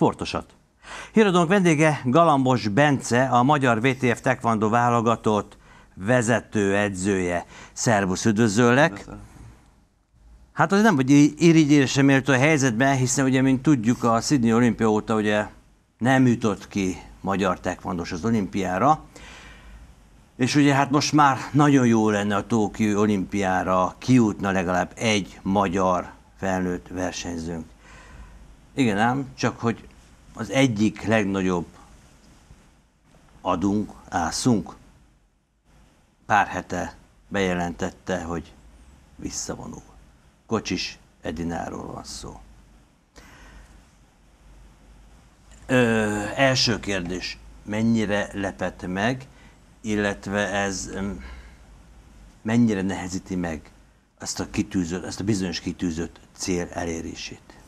sportosat. Híradónk vendége Galambos Bence, a magyar VTF Taekwondo válogatott vezető edzője. Szervusz, üdvözöllek! Hát az nem vagy irigyésre méltó a helyzetben, hiszen ugye, mint tudjuk, a Sydney olimpia óta ugye nem jutott ki magyar tekvandos az olimpiára, és ugye hát most már nagyon jó lenne a Tókió olimpiára kijutna legalább egy magyar felnőtt versenyzőnk. Igen ám, csak hogy az egyik legnagyobb adunk, ászunk, pár hete bejelentette, hogy visszavonul. Kocsis Edináról van szó. Ö, első kérdés, mennyire lepett meg, illetve ez mennyire nehezíti meg ezt a kitűzött, ezt a bizonyos kitűzött cél elérését?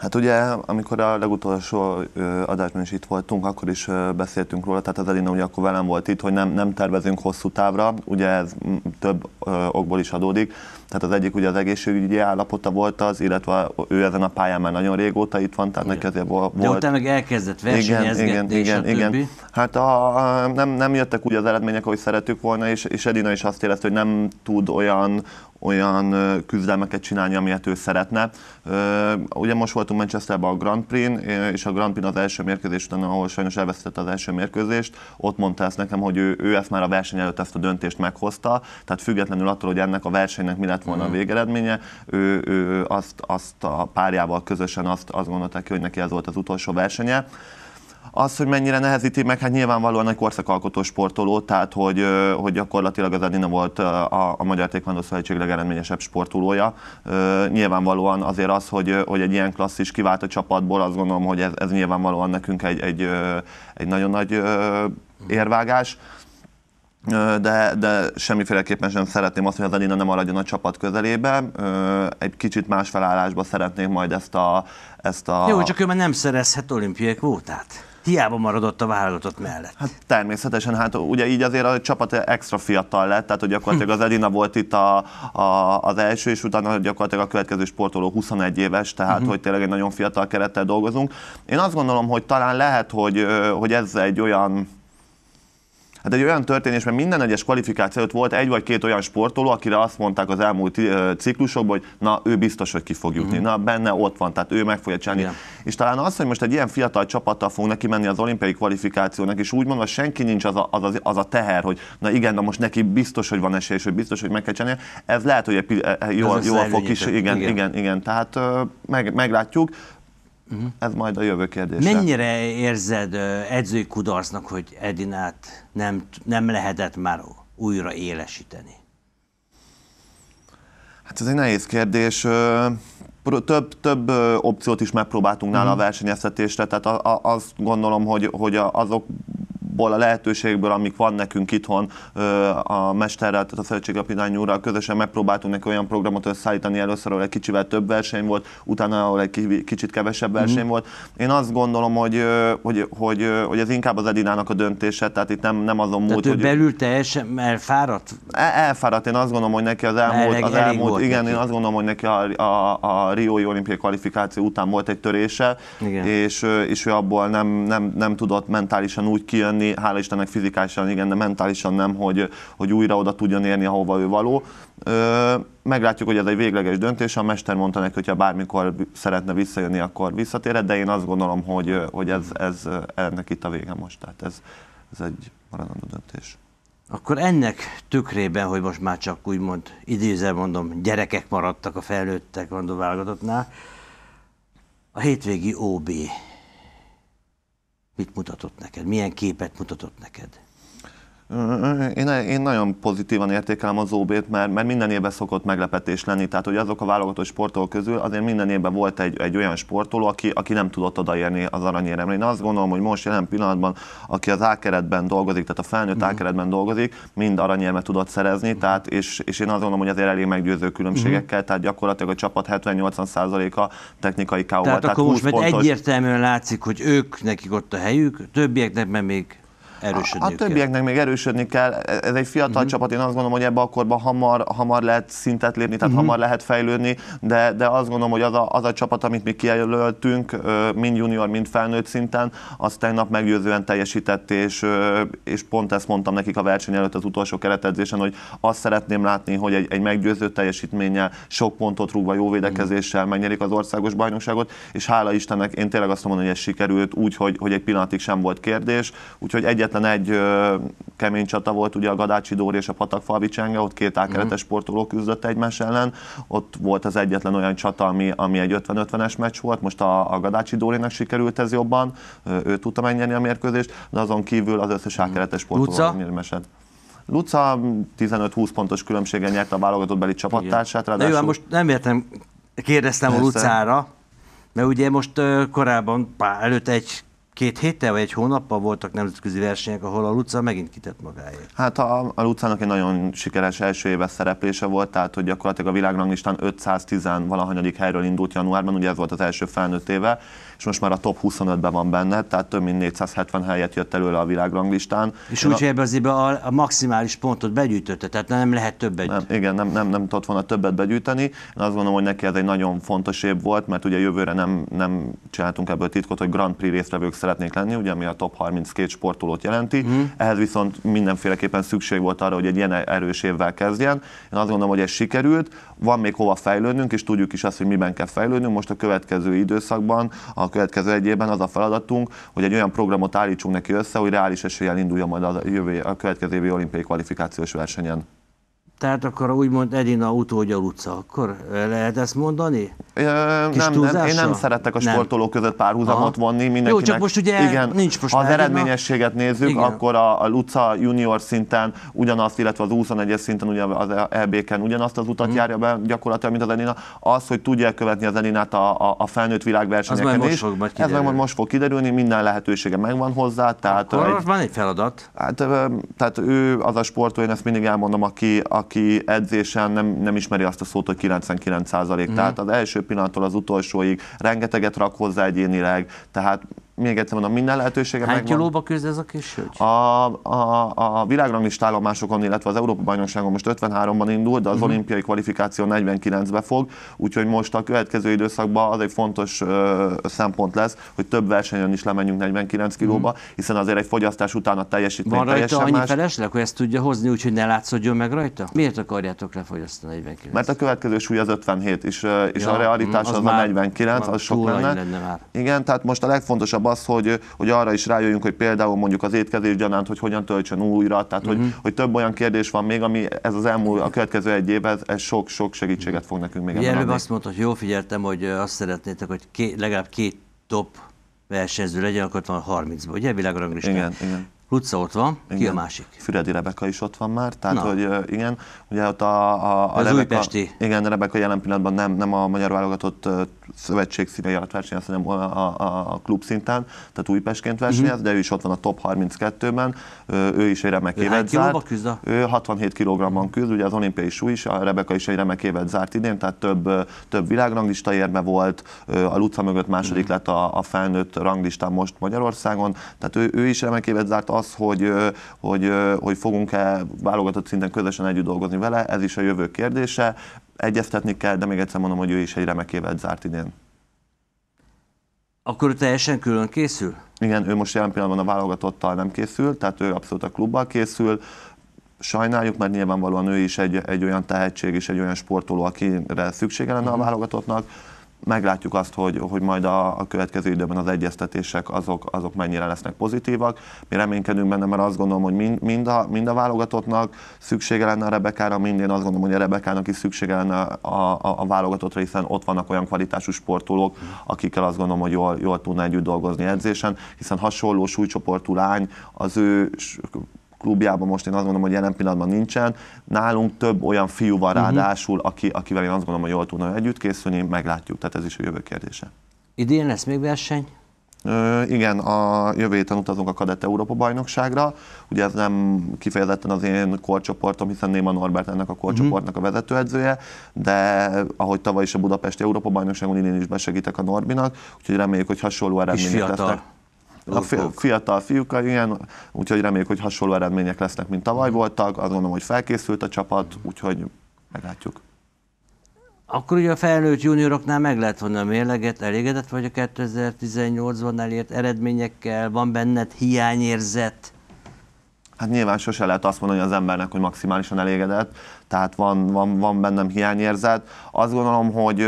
Hát ugye, amikor a legutolsó adásban is itt voltunk, akkor is beszéltünk róla, tehát az Elina ugye akkor velem volt itt, hogy nem, nem tervezünk hosszú távra, ugye ez több okból is adódik. Tehát az egyik ugye az egészségügyi állapota volt az, illetve ő ezen a pályán már nagyon régóta itt van, tehát neki azért volt... De utána meg elkezdett versenyezgetni, igen, igen, igen. Hát a, a, nem, nem jöttek úgy az eredmények, ahogy szeretük volna, és, és Edina is azt érezte, hogy nem tud olyan, olyan küzdelmeket csinálni, amilyet ő szeretne. Ugye most voltunk Manchesterben a Grand Prix-n, és a Grand Prix az első mérkőzés után, ahol sajnos elvesztette az első mérkőzést, ott mondta ezt nekem, hogy ő, ő ezt már a verseny előtt ezt a döntést meghozta, tehát függetlenül attól, hogy ennek a versenynek mi lett volna a mhm. végeredménye, ő, ő azt, azt a párjával közösen azt, azt gondolta ki, hogy neki ez volt az utolsó versenye. Az, hogy mennyire nehezíti meg, hát nyilvánvalóan egy korszakalkotó sportoló, tehát hogy, hogy gyakorlatilag az Adina volt a, a Magyar Tékvandó Szövetség legeredményesebb sportolója. Nyilvánvalóan azért az, hogy, hogy egy ilyen klasszis kivált a csapatból, azt gondolom, hogy ez, ez nyilvánvalóan nekünk egy, egy, egy nagyon nagy érvágás de, de semmiféleképpen sem szeretném azt, hogy az Adina nem maradjon a csapat közelébe. Egy kicsit más felállásba szeretnénk majd ezt a... Ezt a... Jó, csak ő már nem szerezhet olimpiai kvótát. Hiába maradott a válogatott mellett. Hát természetesen, hát ugye így azért a csapat extra fiatal lett, tehát hogy gyakorlatilag az Edina volt itt a, a, az első, és utána gyakorlatilag a következő sportoló 21 éves, tehát uh-huh. hogy tényleg egy nagyon fiatal kerettel dolgozunk. Én azt gondolom, hogy talán lehet, hogy, hogy ez egy olyan Hát egy olyan történés, mert minden egyes kvalifikáció előtt volt egy vagy két olyan sportoló, akire azt mondták az elmúlt ciklusokban, hogy na, ő biztos, hogy ki fog jutni, uh-huh. na, benne ott van, tehát ő meg fogja csinálni. Igen. És talán az, hogy most egy ilyen fiatal csapattal fog neki menni az olimpiai kvalifikációnak, és úgy mondva, senki nincs az a, az, az, az a teher, hogy na igen, na most neki biztos, hogy van esély, és hogy biztos, hogy meg kell csinálni. Ez lehet, hogy egy, e, e, jól, jól fog is, igen, igen, igen, igen, tehát meg, meglátjuk. Uh-huh. Ez majd a jövő kérdése. Mennyire érzed edzői kudarcnak, hogy Edinát nem, nem lehetett már újra élesíteni? Hát ez egy nehéz kérdés. Több, több opciót is megpróbáltunk nála a mhm. versenyeztetésre, tehát azt gondolom, hogy, hogy azok abból a lehetőségből, amik van nekünk itthon a mesterrel, tehát a szövetségkapitány úrral közösen megpróbáltunk neki olyan programot összeállítani először, ahol egy kicsivel több verseny volt, utána ahol egy kicsit kevesebb verseny mm. volt. Én azt gondolom, hogy, hogy, hogy, hogy ez inkább az Edinának a döntése, tehát itt nem, nem azon múlt, hogy... belül teljesen elfáradt? El, elfáradt, én azt gondolom, hogy neki az elmúlt, elég, az elmúlt igen, neki. én azt gondolom, hogy neki a, a, a Riói olimpiai kvalifikáció után volt egy törése, igen. és, és ő abból nem, nem, nem tudott mentálisan úgy kijönni, hála Istennek fizikálisan igen, de mentálisan nem, hogy, hogy újra oda tudjon érni, ahova ő való. Meglátjuk, hogy ez egy végleges döntés. A mester mondta neki, hogyha bármikor szeretne visszajönni, akkor visszatérhet, de én azt gondolom, hogy, hogy ez, ez ennek itt a vége most. Tehát ez, ez egy maradandó döntés. Akkor ennek tükrében, hogy most már csak úgymond idézel mondom, gyerekek maradtak a felnőttek mondom válogatottnál, a hétvégi OB mit mutatott neked? Milyen képet mutatott neked? Én, én nagyon pozitívan értékelem az OB-t, mert, mert minden évben szokott meglepetés lenni. Tehát, hogy azok a válogatott sportolók közül azért minden évben volt egy, egy olyan sportoló, aki, aki nem tudott odaérni az aranyéremre. Én azt gondolom, hogy most jelen pillanatban, aki az ákeretben dolgozik, tehát a felnőtt uh-huh. ákeretben dolgozik, mind aranyérmet tudott szerezni, tehát, és, és én azt gondolom, hogy azért elég meggyőző különbségekkel, uh-huh. tehát gyakorlatilag a csapat 70-80%-a technikai káóval. Tehát, tehát akkor most pontos... egyértelműen látszik, hogy ők nekik ott a helyük, többieknek még erősödniük A kell. többieknek még erősödni kell. Ez egy fiatal uh-huh. csapat, én azt gondolom, hogy ebbe a korban hamar, hamar lehet szintet lépni, tehát uh-huh. hamar lehet fejlődni, de, de azt gondolom, hogy az a, az a csapat, amit mi kijelöltünk, mind junior, mind felnőtt szinten, az tegnap meggyőzően teljesített, és, és pont ezt mondtam nekik a verseny előtt az utolsó keretedzésen, hogy azt szeretném látni, hogy egy, egy meggyőző teljesítménnyel, sok pontot rúgva, jó védekezéssel megnyerik az országos bajnokságot, és hála Istennek én tényleg azt mondom, hogy ez sikerült úgy, hogy, hogy egy pillanatig sem volt kérdés, úgyhogy egyetlen egy ö, kemény csata volt ugye a Gadácsi Dóri és a Patakfalvi Csenge, ott két ákeretes sportoló küzdött egymás ellen, ott volt az egyetlen olyan csata, ami, ami egy 50-50-es meccs volt, most a, a Gadácsi Dórinak sikerült ez jobban, ö, ő tudta megnyerni a mérkőzést, de azon kívül az összes ákeretes Luca? sportoló megnyermesed. Luca 15-20 pontos különbséggel nyerte a válogatott beli csapattársát, De jó, most nem értem, kérdeztem a Persze. Lucára, mert ugye most korábban, pár, előtte egy két héttel vagy egy hónappal voltak nemzetközi versenyek, ahol a Luca megint kitett magáért. Hát a, a Lucának egy nagyon sikeres első éves szereplése volt, tehát hogy gyakorlatilag a világranglistán 510 valahanyadik helyről indult januárban, ugye ez volt az első felnőtt éve, és most már a top 25-ben van benne, tehát több mint 470 helyet jött előle a világranglistán. És úgy, hogy ebbe az évben a, a maximális pontot begyűjtötte, tehát nem lehet többet. Nem, igen, nem, nem, nem tudott volna többet begyűjteni. Én azt gondolom, hogy neki ez egy nagyon fontos év volt, mert ugye jövőre nem, nem csináltunk ebből titkot, hogy Grand Prix résztvevők szeretnék lenni, ugye, ami a top 32 sportolót jelenti. Mm. Ehhez viszont mindenféleképpen szükség volt arra, hogy egy ilyen erős évvel kezdjen. Én azt gondolom, hogy ez sikerült. Van még hova fejlődnünk, és tudjuk is azt, hogy miben kell fejlődnünk. Most a következő időszakban, a következő egy évben az a feladatunk, hogy egy olyan programot állítsunk neki össze, hogy reális eséllyel induljon majd a, jövő, a következő évi olimpiai kvalifikációs versenyen. Tehát akkor úgymond Edina utódja Luca, akkor lehet ezt mondani? Ö, nem, nem, én nem szeretek a Nem. sportolók között párhuzamot Aha. vonni. Mindenkinek, csak most ugye igen, nincs most Ha az eredményességet nézzük, Igen. akkor a, a Luca junior szinten ugyanazt, illetve az 21-es szinten ugye az EB-ken ugyanazt az utat járja be gyakorlatilag, mint az Edina. Az, hogy tudja követni az Edinát a, a, a felnőtt világversenyeken most is, fog majd ez meg most fog kiderülni, minden lehetősége megvan hozzá. Tehát Akkor egy, van egy feladat. Hát, tehát ő az a sportoló, én ezt mindig elmondom, aki, aki edzésen nem, nem ismeri azt a szót, hogy 99 százalék. Mm. Tehát az első pillanattól az utolsóig rengeteget rak hozzá egyénileg, tehát még egyszer mondom, minden lehetősége Hány megvan. kilóba küzd ez a kis hölgy? A, a, a világranglista állomásokon, illetve az Európa bajnokságon most 53-ban indult, de az uh-huh. olimpiai kvalifikáció 49-be fog, úgyhogy most a következő időszakban az egy fontos ö, szempont lesz, hogy több versenyen is lemenjünk 49 kilóba, uh-huh. hiszen azért egy fogyasztás után a teljesítmény Van rajta annyi más. felesleg, hogy ezt tudja hozni, úgyhogy ne látszódjon meg rajta? Miért akarjátok lefogyasztani 49? Mert a következő súly az 57, és, és Ja, a realitás mm, az, az a már- 49, már az sok lenne. lenne már. Igen, tehát most a legfontosabb az, hogy, hogy arra is rájöjjünk, hogy például mondjuk az étkezés gyanánt, hogy hogyan töltsön újra, tehát Mhm. hogy, hogy több olyan kérdés van még, ami ez az elmúlt, a következő egy évben, ez, sok-sok segítséget fog nekünk még Ugye ebben előbb azt mondta, hogy jól figyeltem, hogy azt szeretnétek, hogy két, legalább két top versenyző legyen, akkor ott van 30-ban, ugye világranglistán? Igen, igen. Luca ott van, ki a Igen. másik? Füredi Rebeka is ott van már, tehát Na. hogy igen, ugye ott a, a, a Az Rebeka, újpesti. Igen, Rebeka jelen pillanatban nem, nem a magyar válogatott szövetség színei alatt versenyez, hanem a, a, a, klub szinten, tehát Újpestként versenyez, Mhm. de ő is ott van a top 32-ben, ö, ő is egy remek Ő évet zárt. küzd a- Ő 67 kg-ban küzd, ugye az olimpiai súly is, a Rebeka is egy remek évet zárt idén, tehát több, több világranglista érme volt, a Luca mögött második Mhm. lett a, a felnőtt ranglistán most Magyarországon, tehát ő, ő is remek évet zárt az, hogy, hogy, hogy fogunk-e válogatott szinten közösen együtt dolgozni vele, ez is a jövő kérdése. Egyeztetni kell, de még egyszer mondom, hogy ő is egy remek évet zárt idén. Akkor ő teljesen külön készül? Igen, ő most jelen pillanatban a válogatottal nem készül, tehát ő abszolút a klubbal készül. Sajnáljuk, mert nyilvánvalóan ő is egy, egy olyan tehetség és egy olyan sportoló, akire szüksége lenne a válogatottnak. Meglátjuk azt, hogy, hogy majd a, a következő időben az egyeztetések azok, azok mennyire lesznek pozitívak. Mi reménykedünk benne, mert azt gondolom, hogy mind, mind, a, mind a válogatottnak szüksége lenne a Rebekára, mind én azt gondolom, hogy a Rebekának is szüksége lenne a, a, a válogatottra, hiszen ott vannak olyan kvalitású sportolók, akikkel azt gondolom, hogy jól, jól tudna együtt dolgozni edzésen, hiszen hasonló súlycsoportú lány az ő klubjában most én azt gondolom, hogy jelen pillanatban nincsen. Nálunk több olyan fiú van ráadásul, aki, akivel én azt gondolom, hogy jól tudna együtt készülni, meglátjuk, tehát ez is a jövő kérdése. Idén lesz még verseny? Ö, igen, a jövő héten utazunk a Kadett Európa bajnokságra. Ugye ez nem kifejezetten az én korcsoportom, hiszen Néma Norbert ennek a korcsoportnak a vezetőedzője, de ahogy tavaly is a Budapesti Európa bajnokságon, idén is besegítek a Norbinak, úgyhogy reméljük, hogy hasonló eredmények lesznek. A fiatal fiúkkal, igen, úgyhogy reméljük, hogy hasonló eredmények lesznek, mint tavaly voltak. Azt gondolom, hogy felkészült a csapat, úgyhogy meglátjuk. Akkor ugye a felnőtt junioroknál meg lehet vonni a mérleget, elégedett vagy a 2018-ban elért eredményekkel, van benned hiányérzet? Hát nyilván sose lehet azt mondani az embernek, hogy maximálisan elégedett, tehát van, van, van bennem hiányérzet. Azt gondolom, hogy,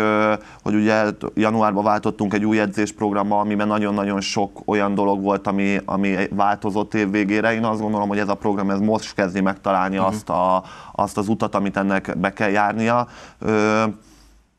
hogy ugye januárban váltottunk egy új edzésprogramba, amiben nagyon-nagyon sok olyan dolog volt, ami, ami változott év végére. Én azt gondolom, hogy ez a program ez most kezdi megtalálni uh-huh. azt, a, azt az utat, amit ennek be kell járnia. Ö,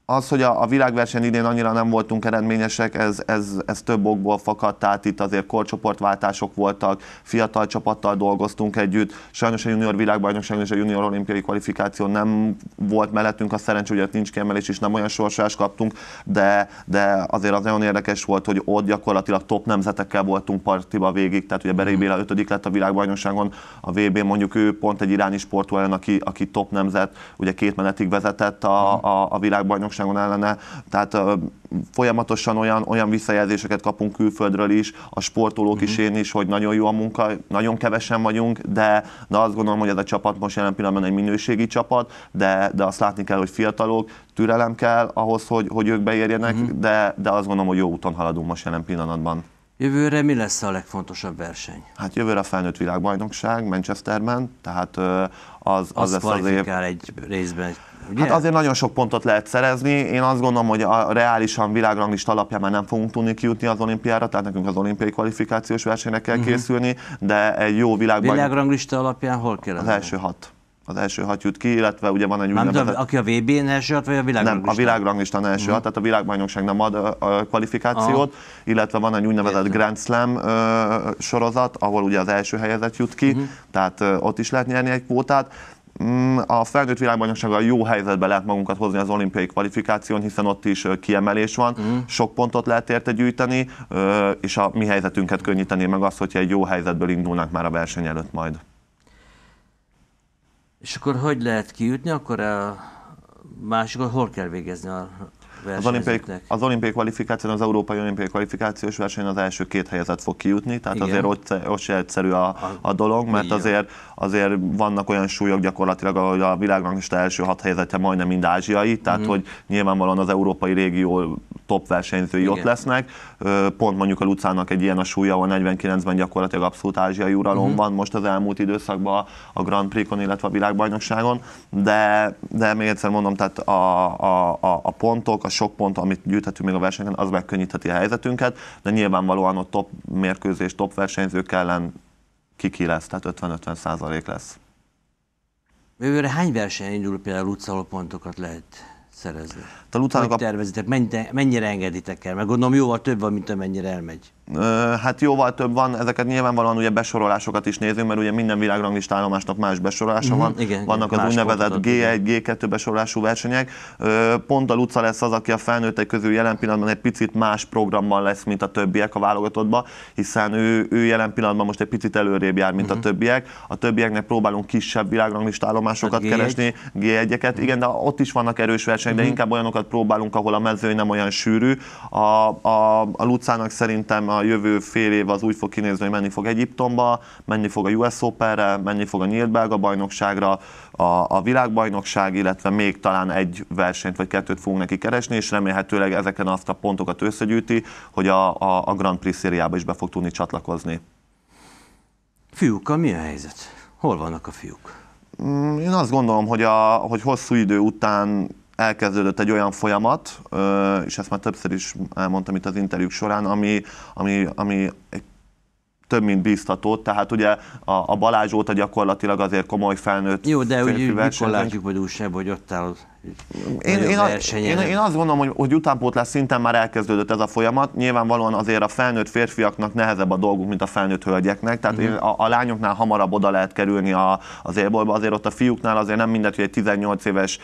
az, hogy a, a világverseny idén annyira nem voltunk eredményesek, ez, ez, ez több okból fakadt, tehát itt azért korcsoportváltások voltak, fiatal csapattal dolgoztunk együtt, sajnos a junior világbajnokságon és a junior olimpiai kvalifikáció nem volt mellettünk, a szerencsé, hogy nincs kiemelés, és nem olyan sorsást kaptunk, de, de azért az nagyon érdekes volt, hogy ott gyakorlatilag top nemzetekkel voltunk partiba végig, tehát ugye Berei Béla ötödik lett a világbajnokságon, a VB mondjuk ő pont egy iráni sportoló, aki, aki top nemzet, ugye két menetig vezetett a, a, a világbajnokságon ellene, tehát folyamatosan olyan, olyan visszajelzéseket kapunk külföldről is, a sportolók is, én is, hogy nagyon jó a munka, nagyon kevesen vagyunk, de, de azt gondolom, hogy ez a csapat most jelen pillanatban egy minőségi csapat, de, de azt látni kell, hogy fiatalok, türelem kell ahhoz, hogy, hogy ők beérjenek, de, de azt gondolom, hogy jó úton haladunk most jelen pillanatban. Jövőre mi lesz a legfontosabb verseny? Hát jövőre a felnőtt világbajnokság Manchesterben, tehát az, az Az lesz az év. egy részben, ugye? Hát azért nagyon sok pontot lehet szerezni. Én azt gondolom, hogy a reálisan világranglista alapján már nem fogunk tudni kijutni az olimpiára, tehát nekünk az olimpiai kvalifikációs versenyre kell Mhm. készülni, de egy jó világbajnok Világranglista alapján hol kell az első hat. Az első hat jut ki, illetve ugye van egy úgynevezett... a, aki a VB-n első hat, vagy a Nem, világranglistán? a világranglistán első hat, tehát a világbajnokság nem ad ö, kvalifikációt, illetve van egy úgynevezett Értem. Grand Slam ö, sorozat, ahol ugye az első helyezett jut ki, tehát ö, ott is lehet nyerni egy kvótát. Mm, A felnőtt világbajnoksággal jó helyzetbe lehet magunkat hozni az olimpiai kvalifikáción, hiszen ott is kiemelés van, sok pontot lehet érte gyűjteni, és a mi helyzetünket könnyíteni meg az, hogyha egy jó helyzetből indulnak már a verseny előtt majd. És akkor hogy lehet kijutni? Akkor a másikon hol kell végezni a Az olimpiai, az olimpiai kvalifikáció, az európai olimpiai kvalifikációs versenyen az első két helyezett fog kijutni, tehát Igen. azért ott, ott se egyszerű a, a dolog, mert azért, azért vannak olyan súlyok gyakorlatilag, ahogy a világranglista első hat helyzetje majdnem mind ázsiai, tehát Mhm. hogy nyilvánvalóan az európai régió top versenyzői Igen. ott lesznek. Pont mondjuk a Lucának egy ilyen a súlya, ahol 49-ben gyakorlatilag abszolút ázsiai uralom Mhm. van most az elmúlt időszakban a Grand Prix-on, illetve a világbajnokságon, de, de még egyszer mondom, tehát a, a, a, a pontok, a sok pont, amit gyűjthetünk még a versenyen, az megkönnyítheti a helyzetünket, de nyilvánvalóan ott top mérkőzés, top versenyzők ellen kiki lesz, tehát 50-50 százalék lesz. Jövőre hány verseny indul például utca, ahol pontokat lehet szerezni? A Lucának Hogy a tervezitek? Mennyire, mennyire engeditek el? Meg gondolom jóval több van, mint amennyire elmegy. Hát jóval több van, ezeket nyilvánvalóan ugye besorolásokat is nézünk, mert ugye minden világranglista állomásnak más besorolása van. Mhm, igen, Vannak igen, az úgynevezett pontot, G1, G2 besorolású versenyek. Pont a Luca lesz az, aki a felnőttek közül jelen pillanatban egy picit más programmal lesz, mint a többiek a válogatottban, hiszen ő, ő jelen pillanatban most egy picit előrébb jár, Mhm. mint a többiek. A többieknek próbálunk kisebb világranglista állomásokat Tehát G1? keresni, G1-eket, igen, de ott is vannak erős versenyek, de inkább olyanokat próbálunk, ahol a mezőny nem olyan sűrű. A, a, a Lucának szerintem a jövő fél év az úgy fog kinézni, hogy menni fog Egyiptomba, menni fog a US Openre, menni fog a Nyílt Belga bajnokságra, a, a világbajnokság, illetve még talán egy versenyt vagy kettőt fogunk neki keresni, és remélhetőleg ezeken azt a pontokat összegyűjti, hogy a, a, a Grand Prix szériába is be fog tudni csatlakozni. Fiúkkal mi a helyzet? Hol vannak a fiúk? Mm, Én azt gondolom, hogy, a, hogy hosszú idő után elkezdődött egy olyan folyamat, és ezt már többször is elmondtam itt az interjúk során, ami, ami, ami egy több mint bíztató, tehát ugye a, a Balázs óta gyakorlatilag azért komoly felnőtt Jó, de úgy, mikor látjuk majd újságban, hogy ott áll Én, én, a, versenyen. én, én azt gondolom, hogy, hogy utánpótlás szinten már elkezdődött ez a folyamat. Nyilvánvalóan azért a felnőtt férfiaknak nehezebb a dolguk, mint a felnőtt hölgyeknek. Tehát én, a, a lányoknál hamarabb oda lehet kerülni a, az élbolba. Azért ott a fiúknál azért nem mindegy, hogy egy 18 éves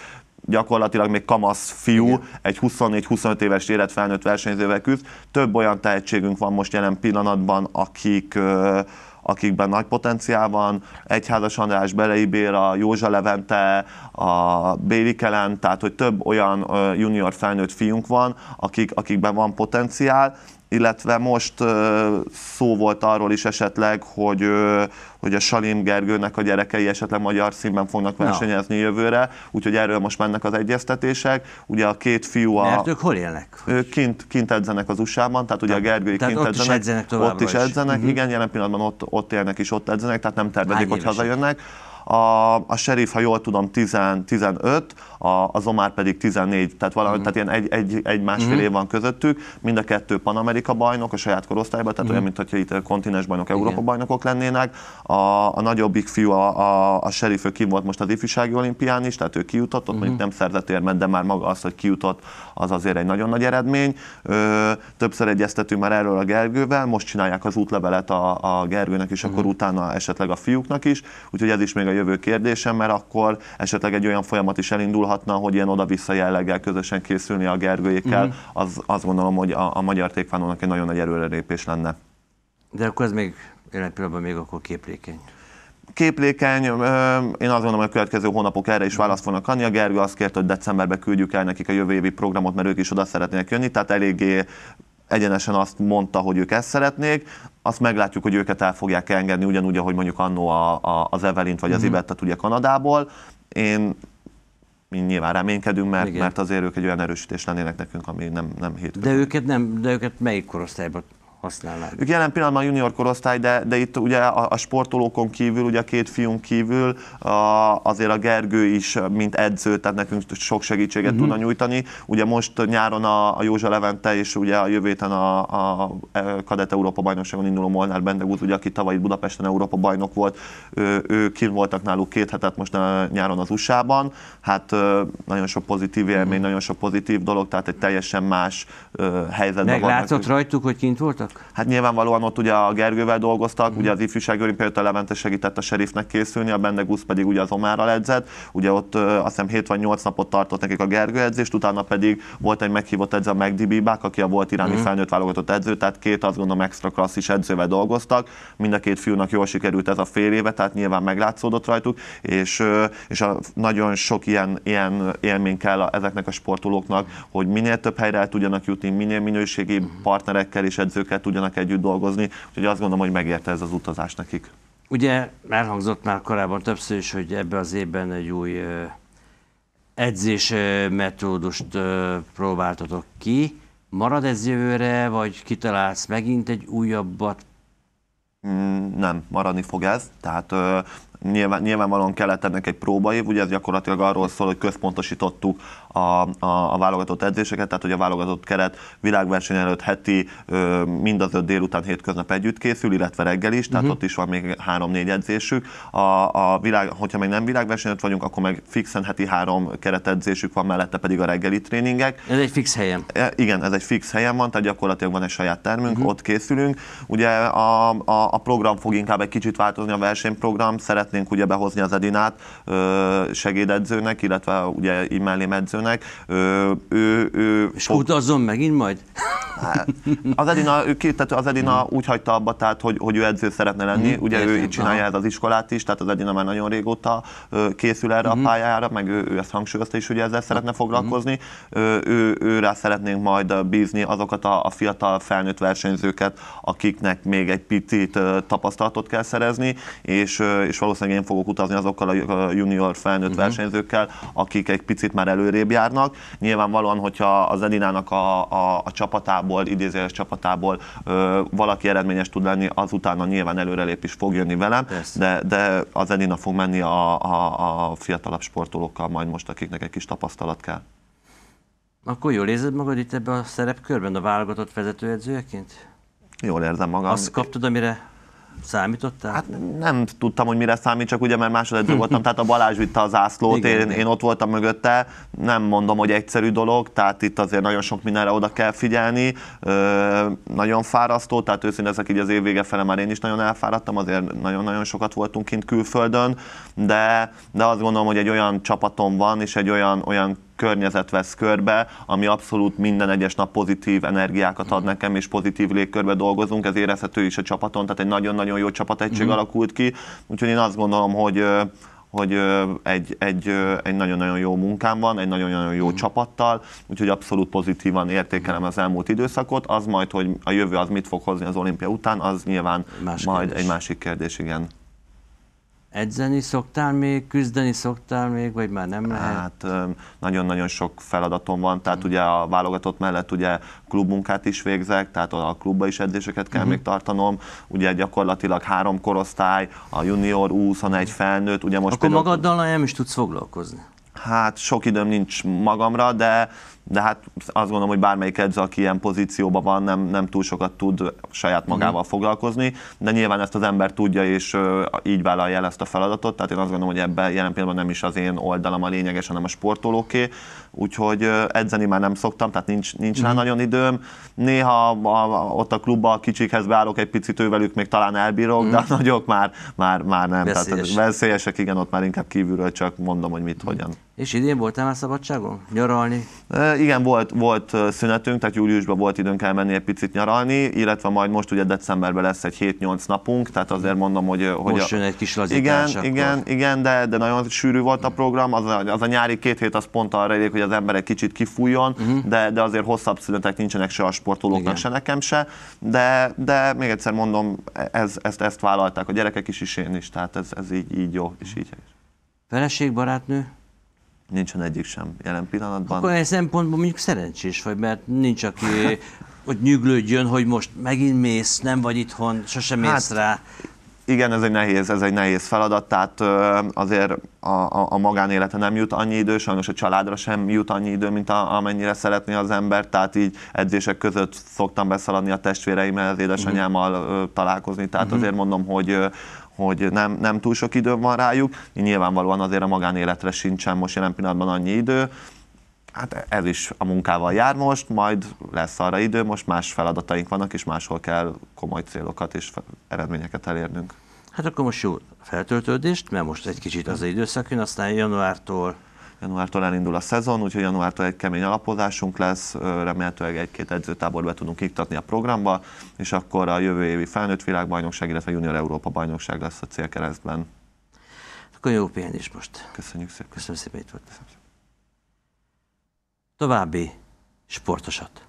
gyakorlatilag még kamasz fiú, Igen. egy 24-25 éves érett felnőtt versenyzővel küzd. Több olyan tehetségünk van most jelen pillanatban, akik akikben nagy potenciál van, Egyházas András, Belei Béla, Józsa Levente, a Béli Kelen, tehát hogy több olyan junior felnőtt fiunk van, akik, akikben van potenciál, illetve most szó volt arról is esetleg, hogy, hogy a Salim Gergőnek a gyerekei esetleg magyar színben fognak versenyezni jövőre, úgyhogy erről most mennek az egyeztetések. Ugye a két fiú a... Mert ők hol élnek? Ők kint, kint edzenek az USA-ban, tehát ugye a Gergői tehát kint ott is edzenek, edzenek továbbra ott is is. edzenek, Mhm. igen, jelen pillanatban ott, ott élnek és ott edzenek, tehát nem tervezik, Hány hogy évesek? hazajönnek. A, a sheriff, ha jól tudom, 10, 15, a, az Omar pedig 14, tehát valami, Mhm. tehát ilyen egy, egy, egy másfél év van közöttük, mind a kettő Panamerika bajnok a saját korosztályban, tehát olyan, mintha itt kontinens bajnok, Európa Mhm. Bajnokok lennének. A, a nagyobbik fiú, a, a, a sheriff, ő kim volt most az ifjúsági olimpián is, tehát ő kijutott, ott Mhm. mondjuk nem szerzett érmet, de már maga az, hogy kijutott, az azért egy nagyon nagy eredmény. Ö, többször egyeztetünk már erről a Gergővel, most csinálják az útlevelet a, a Gergőnek, és akkor utána esetleg a fiúknak is, úgyhogy ez is még a jövő kérdésem, mert akkor esetleg egy olyan folyamat is elindulhatna, hogy ilyen oda-vissza jelleggel közösen készülni a Gergőjékkel, az azt gondolom, hogy a, a magyar tékvánónak egy nagyon nagy erőrelépés lenne. De akkor ez még jelen pillanatban még akkor képlékeny. képlékeny, én azt gondolom, hogy a következő hónapok erre is választ fognak adni. A Gergő azt kérte, hogy decemberben küldjük el nekik a jövő évi programot, mert ők is oda szeretnének jönni, tehát eléggé egyenesen azt mondta, hogy ők ezt szeretnék. Azt meglátjuk, hogy őket el fogják engedni, ugyanúgy, ahogy mondjuk annó a, a, az Evelint vagy az Ibettet ugye Kanadából. Én mi nyilván reménykedünk, mert, Igen. mert azért ők egy olyan erősítés lennének nekünk, ami nem, nem hétköznapi. De őket nem, de őket melyik korosztályban használnák? Ők jelen pillanatban junior korosztály, de, de itt ugye a, a sportolókon kívül, ugye a két fiunk kívül a, azért a Gergő is, mint edző, tehát nekünk sok segítséget uh-huh. tudna nyújtani. Ugye most nyáron a, a Józsa Levente és ugye a jövő héten a, a, a Kadett Európa bajnokságon induló Molnár Bendegúz, ugye aki tavaly Budapesten Európa bajnok volt, ő, ő kint voltak náluk két hetet most a nyáron az USA-ban. Hát nagyon sok pozitív élmény, uh-huh. nagyon sok pozitív dolog, tehát egy teljesen más helyzetben Meglátszott vannak. rajtuk, hogy kint voltak? Hát nyilvánvalóan ott ugye a Gergővel dolgoztak, ugye az ifjúsági olimpiai Levente segített a sheriffnek készülni, a Bendegusz pedig ugye az Omárral edzett, ugye ott azt hiszem 7 vagy 8 napot tartott nekik a Gergő edzést, utána pedig volt egy meghívott edző, a Megdi Bibák, aki a volt iráni felnőtt válogatott edző, tehát két azt gondolom extra klasszis edzővel dolgoztak, mind a két fiúnak jól sikerült ez a fél éve, tehát nyilván meglátszódott rajtuk, és, és a, nagyon sok ilyen, ilyen élmény kell a, ezeknek a sportolóknak, hogy minél több helyre el tudjanak jutni, minél minőségi partnerekkel és edzőkkel tudjanak együtt dolgozni, úgyhogy azt gondolom, hogy megérte ez az utazás nekik. Ugye elhangzott már korábban többször is, hogy ebbe az évben egy új edzés metódust próbáltatok ki. Marad ez jövőre, vagy kitalálsz megint egy újabbat? Mm, nem, maradni fog ez. Tehát nyilván, nyilvánvalóan kellett ennek egy próbaév, ugye ez gyakorlatilag arról szól, hogy központosítottuk a, a, a válogatott edzéseket, tehát hogy a válogatott keret világverseny előtt heti mind az öt délután hétköznap együtt készül, illetve reggel is, tehát uh-huh. ott is van még három-négy edzésük. A, a világ, hogyha még nem világverseny előtt vagyunk, akkor meg fixen heti három keretedzésük van, mellette pedig a reggeli tréningek. Ez egy fix helyem. E, Igen, ez egy fix helyen van, tehát gyakorlatilag van egy saját termünk, uh-huh. ott készülünk. Ugye a, a, a program fog inkább egy kicsit változni, a versenyprogram. Szeretnénk ugye behozni az Edinát segédedzőnek, illetve ugye így mellém edzőnek. Ő, ő És utazzon megint majd? Az Edina, ő két, tehát az Edina úgy hagyta abba, tehát, hogy, hogy ő edző szeretne lenni. Mhm, Ugye ő értem, itt csinálja aha. ez az iskolát is, tehát az Edina már nagyon régóta készül erre a pályára, meg ő, ő ezt hangsúlyozta is, hogy ezzel szeretne foglalkozni. Ő, ő, őrá szeretnénk majd bízni azokat a, a fiatal felnőtt versenyzőket, akiknek még egy picit tapasztalatot kell szerezni, és, és valószínűleg én fogok utazni azokkal a junior felnőtt versenyzőkkel, akik egy picit már előrébb járnak. Nyilvánvalóan, hogyha az Edinának a, a, a csapatából, idézőjeles csapatából ö, valaki eredményes tud lenni, azután nyilván előrelép is fog jönni velem, Persze. de, de az Edina fog menni a, a, a fiatalabb sportolókkal majd most, akiknek egy kis tapasztalat kell. Akkor jól érzed magad itt ebben a szerepkörben, a válogatott vezetőedzőjeként? Jól érzem magam. Azt kaptad, amire számítottál? Hát nem tudtam, hogy mire számít, csak ugye mert másodedző voltam, tehát a Balázs vitte az zászlót, Igen, én, én ott voltam mögötte, nem mondom, hogy egyszerű dolog, tehát itt azért nagyon sok mindenre oda kell figyelni, Ö, nagyon fárasztó, tehát őszintén ezek így az év vége fele már én is nagyon elfáradtam, azért nagyon-nagyon sokat voltunk kint külföldön, de, de azt gondolom, hogy egy olyan csapatom van, és egy olyan, olyan környezet vesz körbe, ami abszolút minden egyes nap pozitív energiákat ad nekem, és pozitív légkörbe dolgozunk, ez érezhető is a csapaton, tehát egy nagyon-nagyon jó csapategység alakult ki, úgyhogy én azt gondolom, hogy hogy egy, egy, egy nagyon-nagyon jó munkám van, egy nagyon-nagyon jó csapattal, úgyhogy abszolút pozitívan értékelem az elmúlt időszakot. Az majd, hogy a jövő az mit fog hozni az olimpia után, az nyilván Más majd kérdés. egy másik kérdés, igen. Edzeni szoktál még, küzdeni szoktál még, vagy már nem lehet? Hát nagyon-nagyon sok feladatom van, tehát ugye a válogatott mellett ugye klubmunkát is végzek, tehát a klubba is edzéseket kell még tartanom, ugye gyakorlatilag három korosztály, a junior, U21 felnőtt, ugye most Akkor például- magaddal nem is tudsz foglalkozni. Hát sok időm nincs magamra, de, de hát azt gondolom, hogy bármelyik edző, aki ilyen pozícióban van, nem, nem túl sokat tud saját magával foglalkozni, de nyilván ezt az ember tudja, és így vállalja el ezt a feladatot, tehát én azt gondolom, hogy ebben jelen pillanatban nem is az én oldalam a lényeges, hanem a sportolóké, úgyhogy edzeni már nem szoktam, tehát nincs, nincs rá nagyon időm. Néha a, a, ott a klubban a kicsikhez beállok egy picit, ővelük még talán elbírok, de a nagyok már, már, már nem. Tehát Veszélyes. veszélyesek, igen, ott már inkább kívülről csak mondom, hogy mit, hogyan. És idén voltál már szabadságon? Nyaralni? E, Igen, volt, volt szünetünk, tehát júliusban volt időnk elmenni egy picit nyaralni, illetve majd most ugye decemberben lesz egy 7-8 napunk, tehát azért mondom, hogy... hogy Most jön egy kis lazítás Igen, akkor. igen, igen, de, de nagyon sűrű volt a program, az a, az a nyári két hét az pont arra elég, hogy az ember egy kicsit kifújjon, uh-huh. de, de azért hosszabb szünetek nincsenek se a sportolóknak, Igen. se nekem se, de, de még egyszer mondom, ez, ezt, ezt vállalták a gyerekek is, és én is, tehát ez, ez így, így jó, és így Feleség, barátnő? Nincsen egyik sem jelen pillanatban. Akkor ilyen szempontból mondjuk szerencsés vagy, mert nincs, aki hogy nyüglődjön, hogy most megint mész, nem vagy itthon, sosem mész Hát, rá. Igen, ez egy nehéz, ez egy nehéz feladat, tehát azért a, a, a magánélete nem jut annyi idő, sajnos a családra sem jut annyi idő, mint a, amennyire szeretné az ember, tehát így edzések között szoktam beszaladni a testvéreimmel, az édesanyámmal ö, találkozni, tehát azért mondom, hogy hogy nem, nem túl sok időm van rájuk, nyilvánvalóan azért a magánéletre sincsen most jelen pillanatban annyi idő, Hát ez is a munkával jár most, majd lesz arra idő, most más feladataink vannak, és máshol kell komoly célokat és eredményeket elérnünk. Hát akkor most jó feltöltődést, mert most egy kicsit az időszak jön, aztán januártól Januártól elindul a szezon, úgyhogy januártól egy kemény alapozásunk lesz, remélhetőleg egy-két edzőtábor be tudunk iktatni a programba, és akkor a jövő évi felnőtt világbajnokság, illetve junior Európa bajnokság lesz a célkeresztben. akkor jó pihenés most. Köszönjük szépen! Köszönöm szépen, itt voltál. További sportosat.